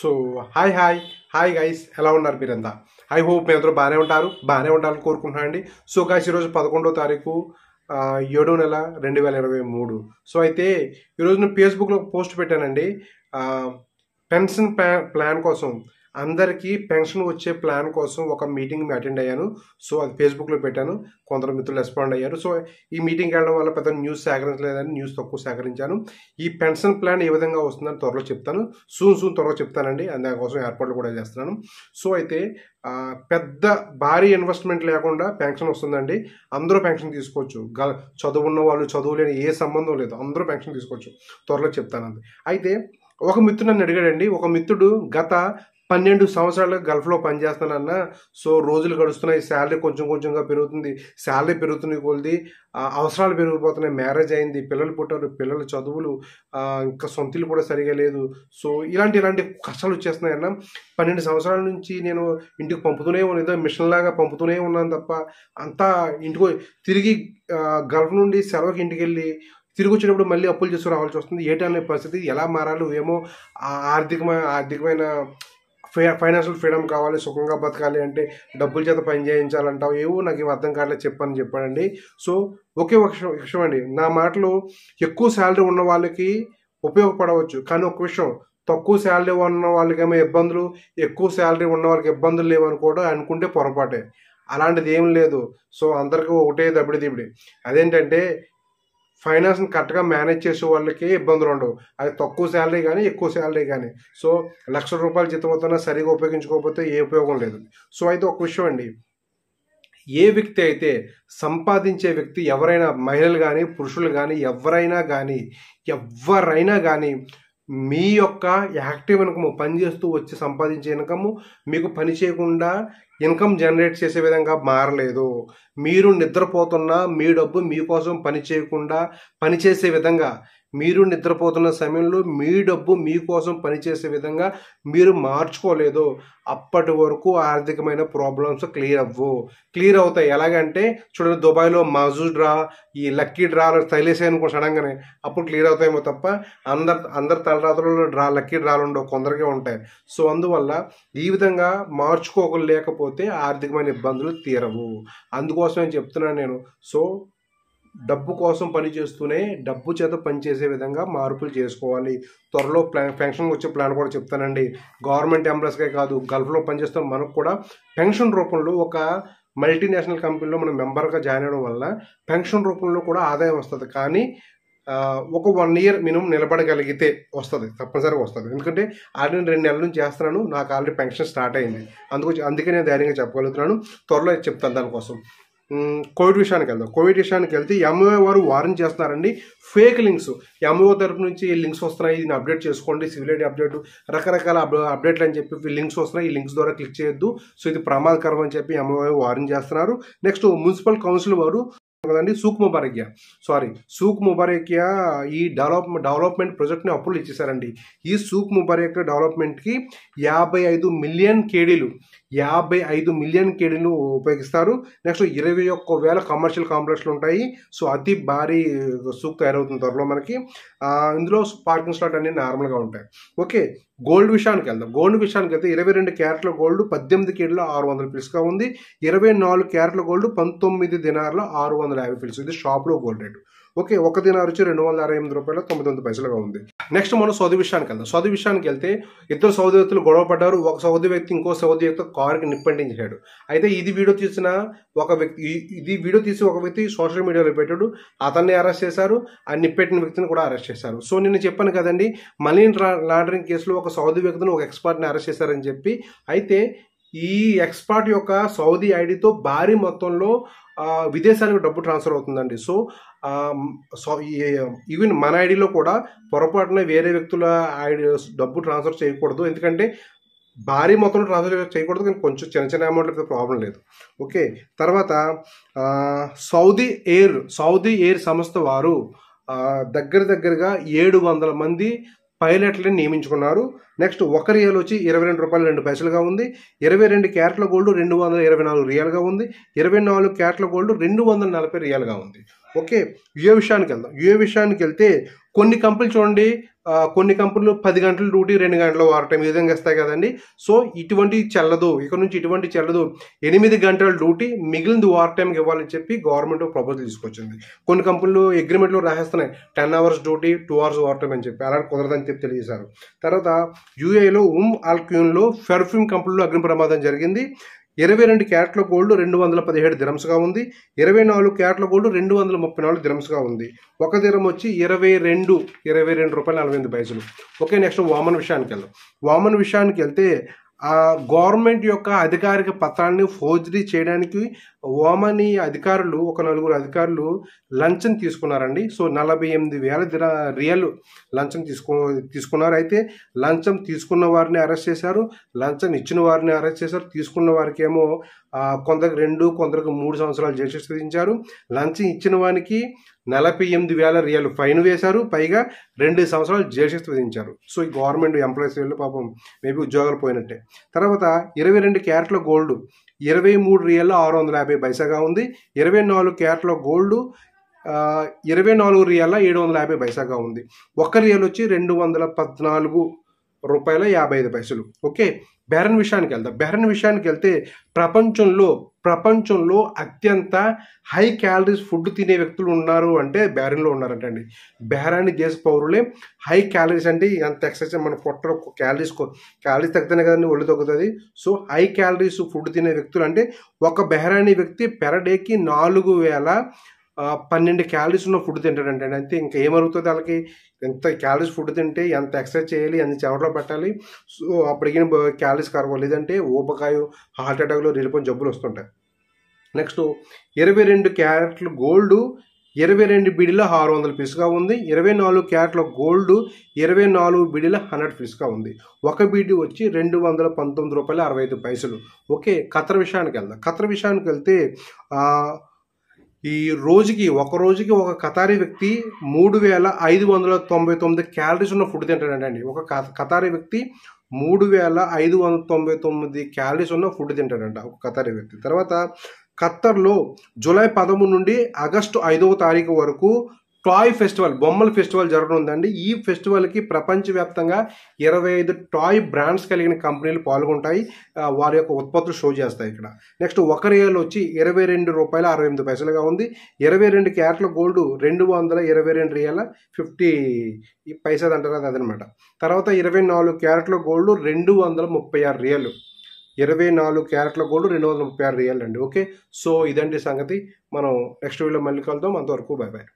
So hi hi hi guys ఎలా ఉన్నారు మీరంతా? ఐ హోప్ మీ అందరూ బాగానే ఉంటారు. బాగానే ఉండాలని కోరుకుంటున్నాను అండి సో గైస్ ఈరోజు పదకొండో తారీఖు ఏడో నెల రెండు వేల ఇరవై మూడు. సో అయితే ఈరోజు నేను ఫేస్బుక్లో పోస్ట్ పెట్టానండి. పెన్షన్ ప్లాన్ కోసం అందరికీ పెన్షన్ వచ్చే ప్లాన్ కోసం ఒక మీటింగ్ అటెండ్ అయ్యాను. సో అది ఫేస్బుక్లో పెట్టాను. కొందరు మిత్రులు రెస్పాండ్ అయ్యారు. సో ఈ మీటింగ్కి వెళ్ళడం వల్ల పెద్ద న్యూస్ సేకరించలేదని న్యూస్ తక్కువ సేకరించాను. ఈ పెన్షన్ ప్లాన్ ఏ విధంగా వస్తుందని త్వరలో చెప్తాను. సూన్ సూన్ త్వరలో చెప్తానండి. అండ్ దానికోసం ఏర్పాట్లు కూడా చేస్తున్నాను. సో అయితే పెద్ద భారీ ఇన్వెస్ట్మెంట్ లేకుండా పెన్షన్ వస్తుందండి. అందరూ పెన్షన్ తీసుకోవచ్చు. గ చదువున్న వాళ్ళు చదువులేని ఏ సంబంధం లేదు. అందరూ పెన్షన్ తీసుకోవచ్చు. త్వరలో చెప్తానండి. అయితే ఒక మిత్రుడు నన్ను అడిగాడండి ఒక మిత్రుడు గత పన్నెండు సంవత్సరాలుగా గల్ఫ్లో పనిచేస్తానన్న సో రోజులు గడుస్తున్నాయి శాలరీ కొంచెం కొంచెంగా పెరుగుతుంది శాలరీ పెరుగుతుంది కొలిది అవసరాలు పెరిగిపోతున్నాయి మ్యారేజ్ అయింది పిల్లలు పుట్టారు పిల్లల చదువులు ఇంకా సొంతలు కూడా సరిగా లేదు. సో ఇలాంటి ఇలాంటి కష్టాలు వచ్చేస్తున్నాయన్న. పన్నెండు సంవత్సరాల నుంచి నేను ఇంటికి పంపుతూనే ఉన్నాను ఏదో మిషన్ లాగా పంపుతూనే ఉన్నాను తప్ప అంతా ఇంటికి తిరిగి గల్ఫ్ నుండి సెలవుకి ఇంటికి వెళ్ళి తిరిగి వచ్చేటప్పుడు మళ్ళీ అప్పులు చేసుకుని రావాల్సి వస్తుంది ఏంటనే పరిస్థితి. ఎలా మారాలో ఏమో ఆర్థికమైన ఆర్థికమైన ఫైనాన్షియల్ ఫ్రీడమ్ కావాలి సుఖంగా బతకాలి అంటే డబ్బుల చేత పని చేయించాలంటావు? ఏవో నాకు ఇవి అర్థం కావట్లేదు చెప్పని చెప్పాడండి. సో ఒకే ఒక విషయం అండి. నా మాటలు ఎక్కువ శాలరీ ఉన్న వాళ్ళకి ఉపయోగపడవచ్చు. కానీ ఒక విషయం తక్కువ శాలరీ ఉన్న వాళ్ళకేమో ఇబ్బందులు ఎక్కువ శాలరీ ఉన్న వాళ్ళకి ఇబ్బందులు లేవని కూడా అనుకుంటే పొరపాటే. అలాంటిది ఏం లేదు. సో అందరికీ ఒకటే దబిడి దిబిడి. అదేంటంటే ఫైనాన్స్ని కరెక్ట్గా మేనేజ్ చేసే వాళ్ళకి ఇబ్బందులు ఉండవు. అది తక్కువ శాలరీ కానీ ఎక్కువ శాలరీ కానీ సో లక్ష రూపాయలు జీతమవుతున్నా సరిగా ఉపయోగించుకోకపోతే ఏ ఉపయోగం లేదు. సో అయితే ఒక విషయం అండి. ఏ వ్యక్తి అయితే సంపాదించే వ్యక్తి ఎవరైనా మహిళలు కానీ పురుషులు కానీ ఎవరైనా కానీ ఎవరైనా కానీ మీ యొక్క యాక్టివ్ ఇన్కమ్ పనిచేస్తూ వచ్చి సంపాదించే ఇన్కమ్ మీకు పని చేయకుండా ఇన్కమ్ జనరేట్ చేసే విధంగా మారలేదు. మీరు నిద్రపోతున్నా మీ డబ్బు మీకోసం పని చేయకుండా పనిచేసే విధంగా మీరు నిద్రపోతున్న సమయంలో మీ డబ్బు మీకోసం పనిచేసే విధంగా మీరు మార్చుకోలేదు. అప్పటి వరకు ఆర్థికమైన ప్రాబ్లమ్స్ క్లియర్ అవ్వు. క్లియర్ అవుతాయి. ఎలాగంటే చూడండి దుబాయ్లో మజూ డ్రా ఈ లక్కీ డ్రా తగిలేసాయి అనుకో సడన్గానే. అప్పుడు క్లియర్ అవుతాయేమో తప్ప అందరు అందరి తలరాత్రుల్లో డ్రా లక్కీ డ్రాలు ఉండవు. కొందరికే ఉంటాయి. సో అందువల్ల ఈ విధంగా మార్చుకోలేకపోతే ఆర్థికమైన ఇబ్బందులు తీరవు. అందుకోసం నేను చెప్తున్నాను నేను. సో డబ్బు కోసం పని చేస్తూనే డబ్బు చేత పనిచేసే విధంగా మార్పులు చేసుకోవాలి. త్వరలో ప్లాన్ పెన్షన్ వచ్చే ప్లాన్ కూడా చెప్తానండి. గవర్నమెంట్ ఎంప్లాయీస్కే కాదు గల్ఫ్లో పనిచేస్తున్న మనకు కూడా పెన్షన్ రూపంలో ఒక మల్టీనేషనల్ కంపెనీలో మనం మెంబర్గా జాయిన్ అవ్వడం వల్ల పెన్షన్ రూపంలో కూడా ఆదాయం వస్తుంది. కానీ ఒక వన్ ఇయర్ మినిమం నిలబడగలిగితే వస్తుంది తప్పనిసరిగా వస్తుంది. ఎందుకంటే ఆల్రెడీ రెండు నెలల నుంచి చేస్తున్నాను నాకు ఆల్రెడీ పెన్షన్ స్టార్ట్ అయింది. అందుకు అందుకే నేను ధైర్యంగా చెప్పగలుగుతున్నాను. త్వరలో చెప్తాను దానికోసం. కోవిడ్ విషయానికి వెళ్దాం. కోవిడ్ విషయానికి వెళ్తే ఎంఓఏ వారు వార్న్ చేస్తున్నారండి. Fake links. ఎంఓ తరపు నుంచి లింక్స్ వస్తున్నాయి. దీన్ని అప్డేట్ చేసుకోండి. Civil update. రకరకాల అప్ అప్డేట్లు అని చెప్పి లింక్స్ వస్తున్నాయి. ఈ లింక్స్ ద్వారా క్లిక్ చేయొద్దు. సో ఇది ప్రమాదకరం అని చెప్పి ఎంఓఏ వార్న్ చేస్తున్నారు. నెక్స్ట్ మున్సిపల్ కౌన్సిల్ వారు కదండి? Souq Mubarakiya sorry Souq Mubarakiya ఈ డెవలప్ డెవలప్మెంట్ ప్రాజెక్ట్ని అప్రూవల్ ఇచ్చేసారండి ఈ సూక్ ముబారక్ డెవలప్మెంట్కి యాభై ఐదు మిలియన్ కేడీలు యాభై ఐదు మిలియన్ కేడీలు ఉపయోగిస్తారు. నెక్స్ట్ ఇరవై ఒక్క వేల కమర్షియల్ కాంప్లెక్స్లు ఉంటాయి. సో అతి భారీ సూక్ తయారవుతుంది త్వరలో మనకి. ఇందులో పార్కింగ్ స్లాట్ అన్ని నార్మల్గా ఉంటాయి. ఓకే. గోల్డ్ విషయానికి వెళ్దాం. గోల్డ్ విషయానికి అయితే ఇరవై రెండు క్యారెట్ల గోల్డ్ పద్దెనిమిది కేడీలో ఆరు వందల పీస్గా ఉంది. ఇరవై నాలుగు క్యారెట్ల గోల్డ్ పంతొమ్మిది దినార్లో ఆరు వందల వందల యాభై ఫిల్స్ ఇది షాప్లో గోల్డ్ రేటు ఓకే ఒక దినార్ వచ్చి రెండు వందల అరవై ఎనిమిది రూపాయల తొమ్మిది వందల పైసలుగా ఉంది. నెక్స్ట్ మనం సౌదీ విషయానికి వెళ్దాం. సౌదీ విషయానికి వెళ్తే ఇద్దరు సౌదీ వ్యక్తులు గొడవ పడ్డారు. ఒక సౌదీ వ్యక్తి ఇంకో సౌదీ వ్యక్తి కారుకి నిప్పంటించాడు. అయితే ఇది వీడియో తీసిన ఒక వ్యక్తి ఇది వీడియో తీసి ఒక వ్యక్తి సోషల్ మీడియాలో పెట్టాడు. అతన్ని అరెస్ట్ చేశారు. ఆ నిప్పెట్టిన వ్యక్తిని కూడా అరెస్ట్ చేశారు. సో నేను చెప్పాను కదండి మనీ లాండరింగ్ కేసులో ఒక సౌదీ వ్యక్తిని ఒక ఎక్స్పర్ట్ని అరెస్ట్ చేశారని చెప్పి. అయితే ఈ ఎక్స్పర్ట్ యొక్క సౌదీ ఐడితో భారీ మొత్తంలో విదేశాలకు డబ్బు ట్రాన్స్ఫర్ అవుతుందండి. సో సో ఈ- ఈవెన్ మన ఐడిలో కూడా పొరపాటున వేరే వ్యక్తుల ఐడి డబ్బు ట్రాన్స్ఫర్ చేయకూడదు. ఎందుకంటే భారీ మొత్తంలో ట్రాన్స్ఫర్ చేయకూడదు. కానీ కొంచెం చిన్న చిన్న అమౌంట్ అయితే ప్రాబ్లం లేదు. ఓకే? తర్వాత సౌదీ ఎయిర్ సౌదీ ఎయిర్ సంస్థ వారు దగ్గర దగ్గరగా ఏడు వందల మంది పైలట్లని నియమించుకున్నారు. నెక్స్ట్ ఒక రియల్ వచ్చి ఇరవై రెండు రూపాయలు రెండు పైసలుగా ఉంది. ఇరవై రెండు క్యారెట్ల గోల్డ్ రెండు వందల ఇరవై నాలుగు రియల్గా ఉంది. ఇరవై నాలుగు క్యారెట్ల గోల్డ్ రెండు వందల నలభై రియల్గా ఉంది. ఓకే యుఏ విషయానికి వెళ్దాం. యుఏ విషయానికి వెళ్తే కొన్ని కంపెనీలు చూడండి కొన్ని కంపెనీలు పది గంటల డ్యూటీ రెండు గంటల వార్ టైం ఈ విధంగా ఇస్తాయి కదండి. సో ఇటువంటి చెల్లదు ఇక్కడ నుంచి ఇటువంటి చెల్లదు ఎనిమిది గంటల డ్యూటీ మిగిలింది వార్ టైంకి ఇవ్వాలని చెప్పి గవర్నమెంట్ ప్రపోజల్ తీసుకొచ్చింది. కొన్ని కంపెనీలు అగ్రిమెంట్లో రాసేస్తున్నాయి. Ten hours duty two hours war time అని చెప్పి. అలా కుదరదని చెప్పి తెలియజేశారు. తర్వాత యూఏలో ఉమ్ ఆల్క్యూన్లో పెర్ఫ్యూమ్ కంపెనీలో అగ్ని ప్రమాదం జరిగింది. ఇరవై రెండు క్యారెట్ల గోల్డ్ రెండు వందల పదిహేడు దిరమ్స్గా ఉంది. ఇరవై నాలుగు క్యారెట్ల గోల్డ్ రెండు వందల ముప్పై నాలుగు దిరమ్స్గా ఉంది. ఒక దిరం వచ్చి ఇరవై రెండు ఇరవై రెండు రూపాయలు నలభై ఎనిమిది పైసలు. ఓకే నెక్స్ట్ వామన్ విషయానికి వెళ్దాం వామన్ విషయానికి వెళ్తే గవర్నమెంట్ యొక్క అధికారిక పత్రాన్ని ఫోర్జరీ చేయడానికి ఓమని అధికారులు ఒక నలుగురు అధికారులు లంచం తీసుకున్నారండి. సో నలభై ఎనిమిది వేల దిర రియల్ లంచం తీసుకు తీసుకున్నారు. అయితే లంచం తీసుకున్న వారిని అరెస్ట్ చేశారు. లంచం ఇచ్చిన వారిని అరెస్ట్ చేశారు. తీసుకున్న వారికి ఏమో కొందరికి రెండు కొందరికి మూడు సంవత్సరాలు జైలు శిక్ష విధించారు. లంచం ఇచ్చిన వానికి నలభై ఎనిమిది వేల రియల్ ఫైన్ వేశారు. పైగా రెండు సంవత్సరాలు జైలు శిక్ష విధించారు. సో ఈ గవర్నమెంట్ ఎంప్లాయీస్ వెళ్ళి పాపం మేబీ ఉద్యోగాలు పోయినట్టే. తర్వాత ఇరవై రెండు క్యారెట్ల గోల్డ్ ఇరవై మూడు రియల్ ఆరు వందల యాభై పైసాగా ఉంది. ఇరవై నాలుగు క్యారెట్ల గోల్డ్ ఇరవై నాలుగు రియల్ ఏడు వందల యాభై పైసాగా ఉంది. ఒక్క రియల్ వచ్చి రెండు వందల పద్నాలుగు రూపాయల యాభై ఐదు పైసలు. ఓకే? బెరన్ విషయానికి వెళ్దాం. బెరన్ విషయానికి వెళ్తే ప్రపంచంలో ప్రపంచంలో అత్యంత హై క్యాలరీస్ ఫుడ్ తినే వ్యక్తులు ఉన్నారు అంటే బెహరన్లో ఉన్నారంటండి. బెహరాని దేశ పౌరులే హై క్యాలరీస్ అంటే ఎంత ఎక్సర్సైజ్ మన పొట్టలో క్యాలరీస్ క్యాలరీస్ తగ్గితేనే కదండి ఒళ్ళు తగ్గుతుంది. సో హై క్యాలరీస్ ఫుడ్ తినే వ్యక్తులు అంటే ఒక బెహరానీ వ్యక్తి పెర్ డేకి నాలుగు వేల పన్నెండు క్యాలరీస్ ఉన్న ఫుడ్ తింటాడంటే అంతే ఇంకా ఏమరుగుతుంది వాళ్ళకి? ఎంత క్యాలరీస్ ఫుడ్ తింటే ఎంత ఎక్సర్సైజ్ చేయాలి ఎంత చెవటలో పెట్టాలి. సో అప్పటికి క్యాలరీస్ కరగవు. లేదంటే ఊపకాయ హార్ట్ అటాక్లో రిలిపోయిన జబ్బులు వస్తుంటాయి. నెక్స్ట్ ఇరవై రెండు క్యారెట్లు గోల్డ్ ఇరవై రెండు బిడిలో ఆరు వందల పీసుగా ఉంది. ఇరవై నాలుగు క్యారెట్ల గోల్డ్ ఇరవై నాలుగు బిడిల హండ్రెడ్ పీస్గా ఉంది. ఒక బిడి వచ్చి రెండు వందల పంతొమ్మిది రూపాయల అరవై ఐదు పైసలు. ఓకే ఖతర్ విషయానికి వెళ్దాం. ఖతర్ విషయానికి వెళ్తే ఈ రోజుకి ఒక రోజుకి ఒక కతారీ వ్యక్తి మూడు వేల ఐదు వందల తొంభై తొమ్మిది క్యాలరీస్ ఉన్న ఫుడ్ తింటాడండి ఒక కతారీ వ్యక్తి మూడు వేల ఐదు వందల తొంభై తొమ్మిది క్యాలరీస్ ఉన్న ఫుడ్ తింటాడంట ఒక కతారీ వ్యక్తి. తర్వాత ఖత్తర్లో జూలై పదమూడు నుండి ఆగస్టు ఐదవ తారీఖు వరకు టాయ్ ఫెస్టివల్ బొమ్మల ఫెస్టివల్ జరగనుందండి. ఈ ఫెస్టివల్కి ప్రపంచవ్యాప్తంగా ఇరవై ఐదు టాయ్ బ్రాండ్స్ కలిగిన కంపెనీలు పాల్గొంటాయి. వారి యొక్క ఉత్పత్తులు షో చేస్తాయి ఇక్కడ. నెక్స్ట్ ఒక రియల్ వచ్చి ఇరవై రెండు రూపాయల అరవై ఎనిమిది పైసలుగా ఉంది. ఇరవై రెండు క్యారెట్ల గోల్డ్ రెండు వందల ఇరవై రెండు రియల ఫిఫ్టీ పైసలు అంటారు అది అదనమాట. తర్వాత ఇరవై నాలుగు క్యారెట్ల గోల్డ్ రెండు వందల ముప్పై ఆరు రియలు. ఇరవై నాలుగు క్యారెట్ల గోల్డ్ రెండు వందల ముప్పై ఆరు రియల్ అండి ఓకే? సో ఇదండి సంగతి. మనం నెక్స్ట్ వీడియో మళ్ళీ కలుద్దాం. అంతవరకు బాయ్ బాయ్